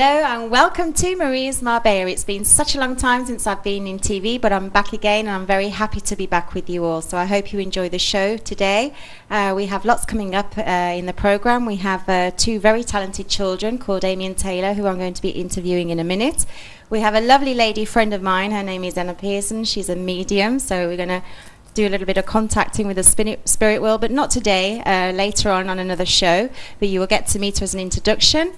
Hello and welcome to Maria's Marbella. It's been such a long time since I've been in TV, but I'm back again and I'm very happy to be back with you all. So I hope you enjoy the show today. Uh, we have lots coming up uh, in the program. We have uh, two very talented children called Amy and Taylor, who I'm going to be interviewing in a minute. We have a lovely lady friend of mine. Her name is Emma Pearson. She's a medium, so we're going to do a little bit of contacting with the spirit, spirit world, but not today, uh, later on on another show. But you will get to meet her as an introduction.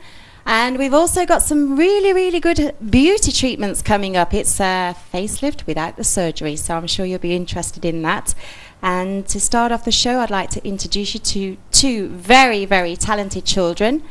And we've also got some really, really good beauty treatments coming up. It's a facelift without the surgery, so I'm sure you'll be interested in that. And to start off the show, I'd like to introduce you to two very, very talented children.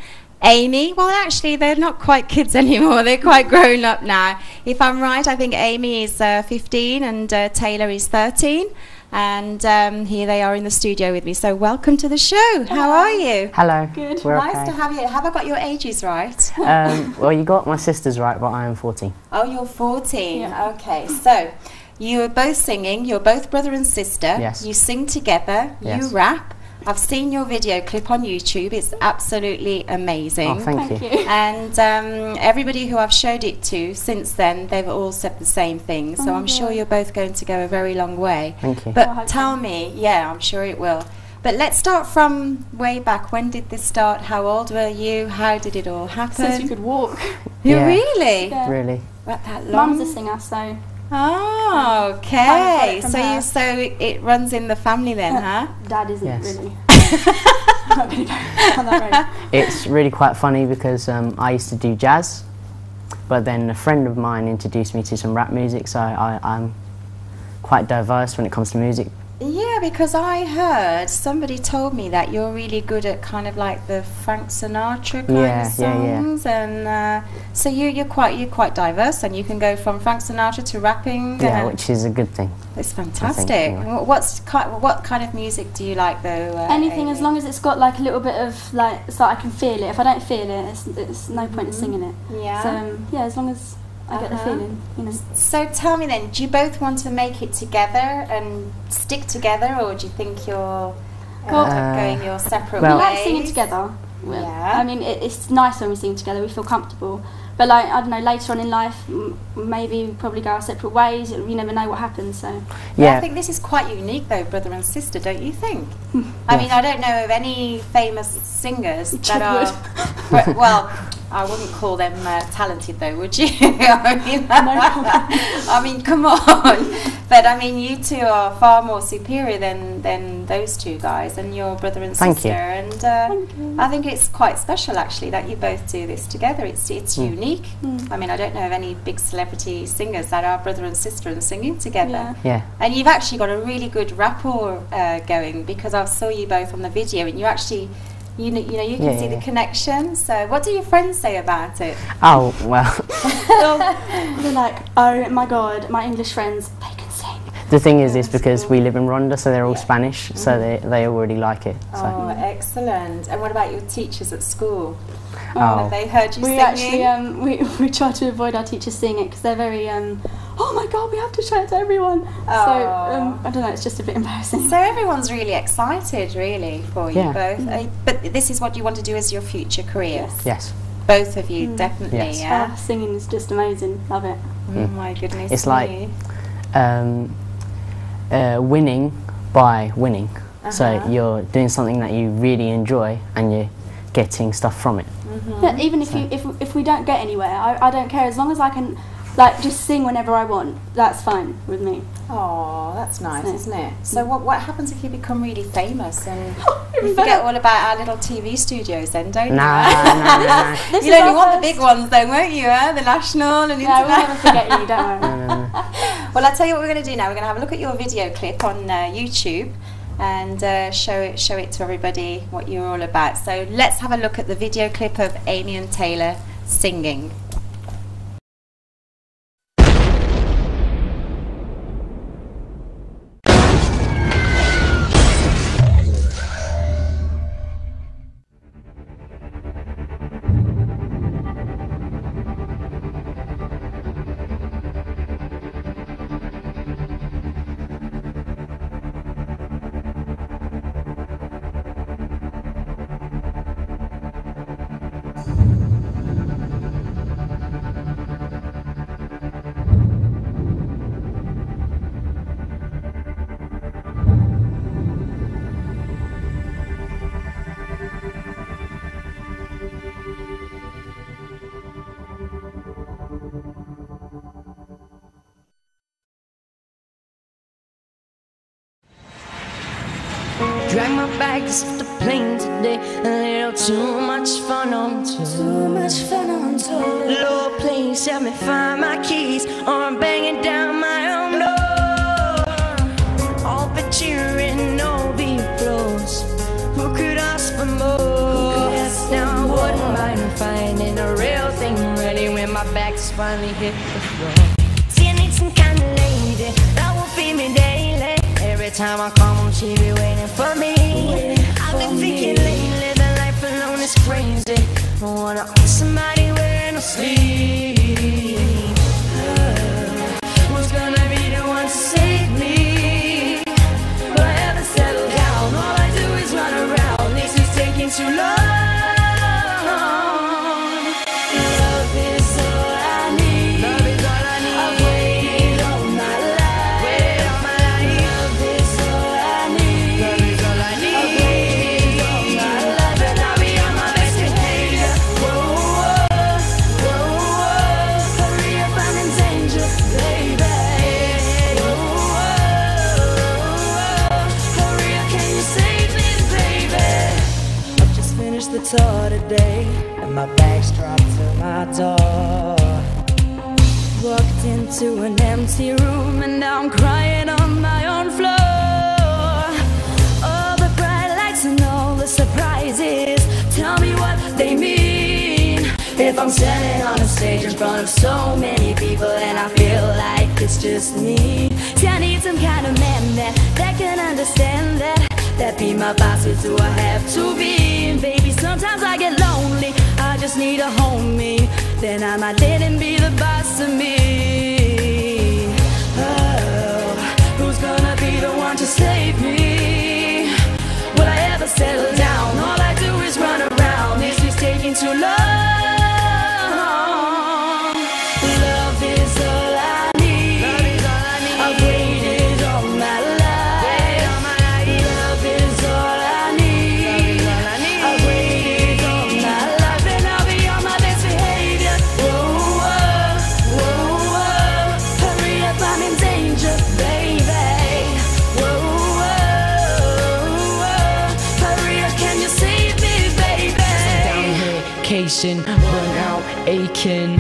Amy, well, actually, they're not quite kids anymore. They're quite grown up now. If I'm right, I think Amy is uh, 15 and uh, Taylor is 13. And um, here they are in the studio with me. So, welcome to the show. How are you? Hello. Good. We're nice okay. to have you. Have I got your ages right? um, well, you got my sisters right, but I am 14. Oh, you're 14. Okay, so you are both singing. You're both brother and sister. Yes. You sing together. Yes. You rap. I've seen your video clip on YouTube. It's absolutely amazing. Oh, thank, Thank you. you. And um, everybody who I've showed it to since then, they've all said the same thing. So Oh, I'm sure you're both going to go a very long way. Thank you. Oh, But hope tell so. me, yeah, I'm sure it will. But let's start from way back. When did this start? How old were you? How did it all happen? Since you could walk. You Yeah. really? Yeah. Really? What, that long? Mum's a singer, so Oh, okay. it from So you so it, it runs in the family then, huh? Dad isn't Yes. really. I'm not going to go on that road. It's really quite funny because um, I used to do jazz, but then a friend of mine introduced me to some rap music, so I, I'm quite diverse when it comes to music. Yeah, because I heard somebody told me that you're really good at kind of like the Frank Sinatra kind Yeah, of yeah, yeah. songs, and uh, so you you're quite you're quite diverse, and you can go from Frank Sinatra to rapping. Yeah, and which is a good thing. it's fantastic. anyway. Wh- What's ki- what kind of music do you like though? Uh, Anything as long as it's got like a little bit of like, so I can feel it. If I don't feel it, it's, it's no point in singing it. Yeah. So um, yeah, as long as I get the Uh-huh. feeling, you know. So tell me then, do you both want to make it together and stick together, or do you think you're uh, going your separate well- we like singing together. Well, Yeah. I mean, it, it's nice when we sing together. We feel comfortable. But like I don't know, later on in life, m- maybe we probably go our separate ways. You never know what happens. So Yeah, I think this is quite unique though, brother and sister, don't you think? I mean, I don't know of any famous singers that are. well, I wouldn't call them uh, talented though, would you? I, mean, I mean, come on. But I mean, you two are far more superior than, than those two guys and your brother and Thank sister. you. And uh, Thank you. I think it's quite special actually that you both do this together. It's it's Mm. unique. Mm. I mean, I don't know of any big celebrity singers that are brother and sister and singing together. Yeah. yeah. And you've actually got a really good rapport uh, going because I saw you both on the video, and you actually, you know, you know, you can Yeah, see yeah, the connection. So, what do your friends say about it? Oh, well, They're like, oh my god, my English friends, they can sing. the thing is, is because we live in Ronda, so they're all Yeah. Spanish, so they, they already like it. So. Oh, excellent! And what about your teachers at school? Oh. Have they heard you We singing? actually um, we, we try to avoid our teachers seeing it because they're very um, oh my god, we have to show it to everyone. So um, I don't know, it's just a bit embarrassing. so everyone's really excited, really, for you Yeah. both. Uh, but this is what you want to do as your future career. Yes. Yes. Both of you, Mm. definitely. Yes. Yeah. Oh, singing is just amazing. Love it. Oh Mm. my goodness. It's like- Um, uh, winning by winning. So Uh-huh. you're doing something that you really enjoy and you're getting stuff from it. Mm-hmm. Yeah, even if you if, if we don't get anywhere, I, I don't care as long as I can like just sing whenever I want. That's fine with me. Oh, that's nice, Isn't it? isn't it? So what what happens if you become really famous and you forget all about our little TV studios then, don't Nah, you? nah, nah, nah. You'll only want the big ones then, won't you? Eh? The national and No, we'll never international. forget you. Don't worry. No, no, no. well, I'll tell you what we're going to do now. We're going to have a look at your video clip on uh, YouTube and uh, show it show it to everybody what you're all about. So let's have a look at the video clip of Amy and Taylor singing. Drag my bags off the plane today. A little too much fun on tour. Too much fun on tour. Lord, please help me find my keys, or I'm banging down my own door. All the cheering, all the applause. Who could ask for more? Now I wouldn't mind finding a real thing ready when my back's finally hit the floor. See, I need some kind of lady time I come home, she be waiting for me. I've been thinking lately that life alone is crazy. I wanna own somebody where no sleep. Tour today, and my bag's dropped to my door. Walked into an empty room, and now I'm crying on my own floor. All the bright lights and all the surprises, tell me what they mean. If I'm standing on a stage in front of so many people, and I feel like it's just me. See, I need some kind of man that, that can understand be my boss who I have to be. Baby, sometimes I get lonely. I just need a homie. Then I might let him be the boss of me. Oh, who's gonna be the one to save me? Will I ever settle down? All I do is run around. This is taking too long. Casing, burnt out, aching.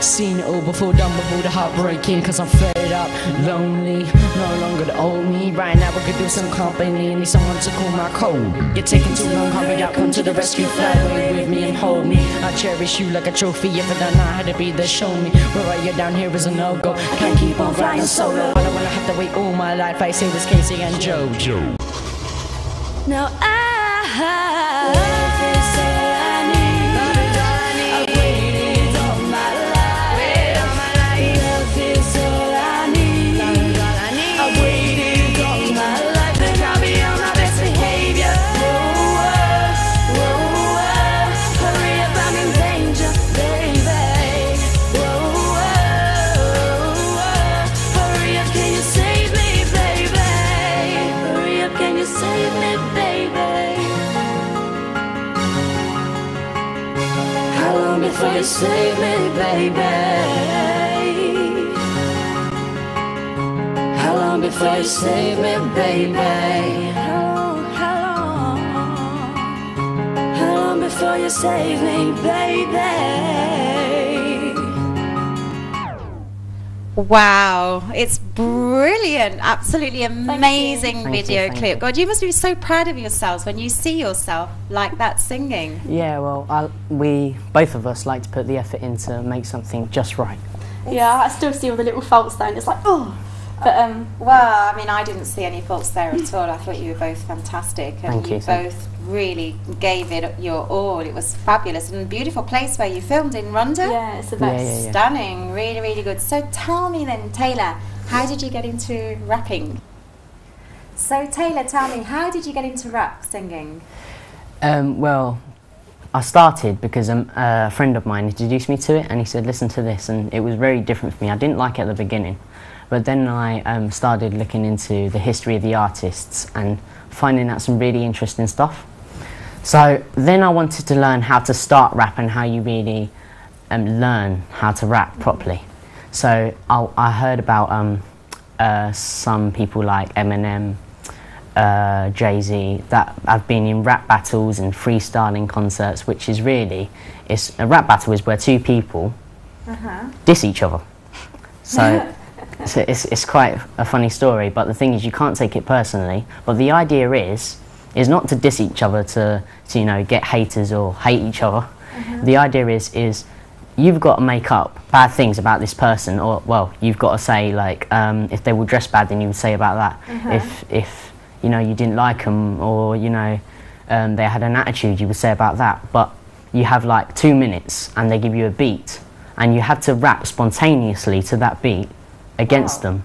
Seen it all before, done before the heartbreaking. Cause I'm fed up, lonely, no longer the old me. Right now, I could do some company, need someone to cool my cold. You're taking too long, hurry up, come to the rescue, fly away with me and hold me. I cherish you like a trophy, if I don't know how to be there, show me. Where are you down here is a no go. Can't keep on flying solo. I don't wanna have to wait all my life. I say this Casey and Joe. Now I Before you save me, baby? How long before you save me, baby? How long, how long? How long before you save me, baby? Wow, it's brilliant. Absolutely amazing Thank you, video thank clip. you. God, you must be so proud of yourselves when you see yourself like that singing. Yeah, well, I, we both of us like to put the effort in to make something just right. Yeah, I still see all the little faults though, and it's like, oh. But um, Well, I mean, I didn't see any faults there at all. I thought you were both fantastic, and Thank you, thank both really gave it your all. It was fabulous and a beautiful place where you filmed in Ronda. yeah, it's the Yeah, yeah, yeah. Stunning, really, really good. So tell me then, Taylor, how did you get into rapping? So Taylor, tell me, how did you get into rap singing? Um, well, I started because um, a friend of mine introduced me to it, and he said, "Listen to this," and it was very different for me. I didn't like it at the beginning, but then I um, started looking into the history of the artists and finding out some really interesting stuff. So then I wanted to learn how to start rap and how you really um, learn how to rap properly. So I, I heard about um, uh, some people like Eminem, uh, Jay Z that I've been in rap battles and freestyling concerts, which is really, it's a rap battle is where two people diss each other. So. So it's, it's quite a funny story, but the thing is, you can't take it personally. But the idea is, is not to diss each other to, to you know get haters or hate each other. The idea is is you've got to make up bad things about this person, or well, you've got to say like um, if they will dress bad, then you would say about that. If if you know you didn't like them, or you know um, they had an attitude, you would say about that. But you have like two minutes, and they give you a beat, and you have to rap spontaneously to that beat against Wow. them.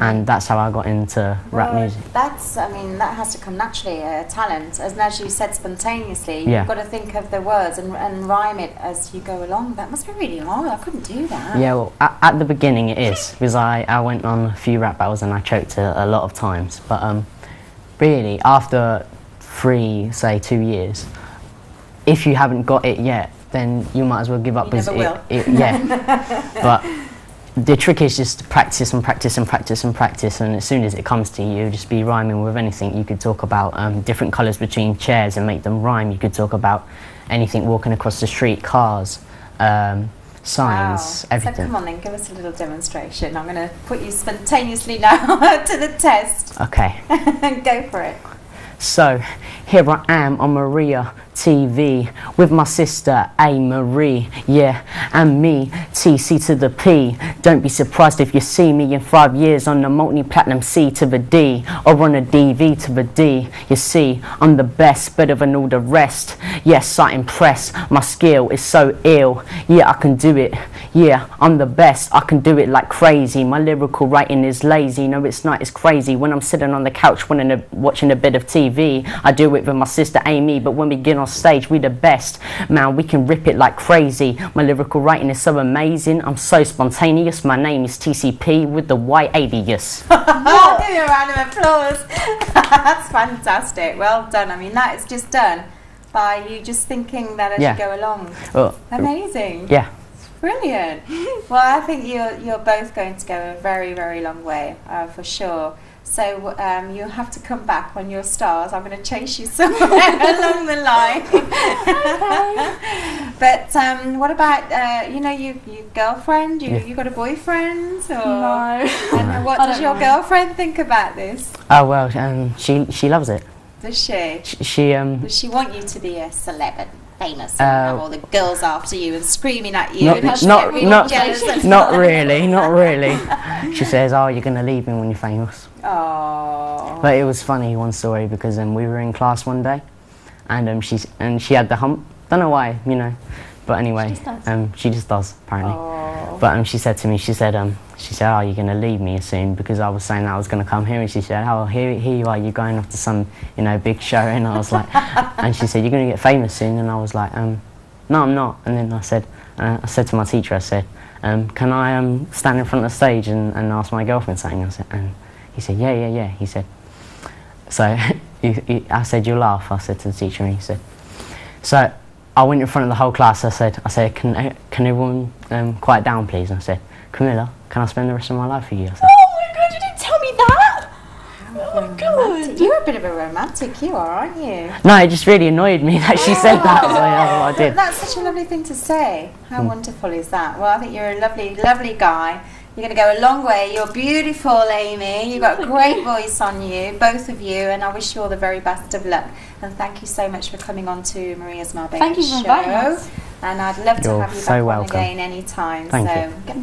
And that's how I got into rap music. That's, I mean, that has to come naturally, a talent. As as you said, spontaneously. Yeah. You've got to think of the words and, and rhyme it as you go along. That must be really hard. I couldn't do that. Yeah, well, at, at the beginning it is because I, I went on a few rap battles and I choked a, a lot of times. But um, really, after three, say two years, if you haven't got it yet, then you might as well give up. You never it- will. it- yeah, but the trick is just to practice and practice and practice and practice, and as soon as it comes to you, just be rhyming with anything. You could talk about um, different colours between chairs and make them rhyme. You could talk about anything walking across the street, cars. Um, Signs, So everything. come on then, give us a little demonstration. I'm going to put you spontaneously now to the test. Okay. Go for it. So here I am on Maria TV with my sister A Marie, yeah, and me TC to the P. Don't be surprised if you see me in five years on the multi platinum C to the D or on a DV to the D. You see, I'm the best, better than all the rest. Yes, I impress. My skill is so ill. Yeah, I can do it. Yeah, I'm the best. I can do it like crazy. My lyrical writing is lazy. No, it's not. It's crazy. When I'm sitting on the couch to, watching a bit of TV, I do it with my sister Amy. But when we get on stage, we the best. Man, we can rip it like crazy. My lyrical writing is so amazing. I'm so spontaneous. My name is TCP with the Y alias. Oh, give me a round of applause. That's fantastic. Well done. I mean, that is just done by you just thinking that as Yeah. you go along. Oh, Amazing. yeah. Brilliant. well, I think you're you're both going to go a very very long way uh, for sure. So um, you have to come back when you're stars. I'm going to chase you somewhere along the line. but um, what about uh, you know you you girlfriend? You Yeah. you got a boyfriend? Or No. And what I does your mind. girlfriend think about this? Oh well, um, she she loves it. Does she? She, she um Does she want you to be a celeb and famous and have all the girls after you and screaming at you? not and not really not, not really, not really. She says, "Oh, you're gonna leave me when you're famous." Oh. But it was funny one story because um, we were in class one day, and um, she's and she had the hump. Don't know why, you know. But anyway, just does. um, she just does apparently. Oh. But um, she said to me, she said, um, she said, "Oh, you're gonna leave me soon," because I was saying that I was gonna come here, and she said, "Oh, here, here you are. You're going off to some, you know, big show," and I was like, and she said, "You're gonna get famous soon," and I was like, um, "No, I'm not." And then I said, uh, I said to my teacher, I said, um, "Can I um stand in front of the stage and, and ask my girlfriend something?" I said, and he said, "Yeah, yeah, yeah." He said, so he, he, I said, "You'll laugh." I said to the teacher, and he said, so. I went in front of the whole class. I said, I said, can, uh, can everyone um, quiet down, please? And I said, Camilla, can I spend the rest of my life with you? I said, Oh my god, you didn't tell me that! Oh my god. You're a bit of a romantic, you are, aren't you? no, it just really annoyed me that she said that. So yeah, well, I did. That's such a lovely thing to say. How Hmm. wonderful is that? Well, I think you're a lovely, lovely guy. You're going to go a long way. You're beautiful, Amy. You've got a great voice on you, both of you, and I wish you all the very best of luck. And thank you so much for coming on to Maria's Marbella Thank you for show. inviting us. And I'd love to You're have you so back welcome. on again anytime. Thank so you. get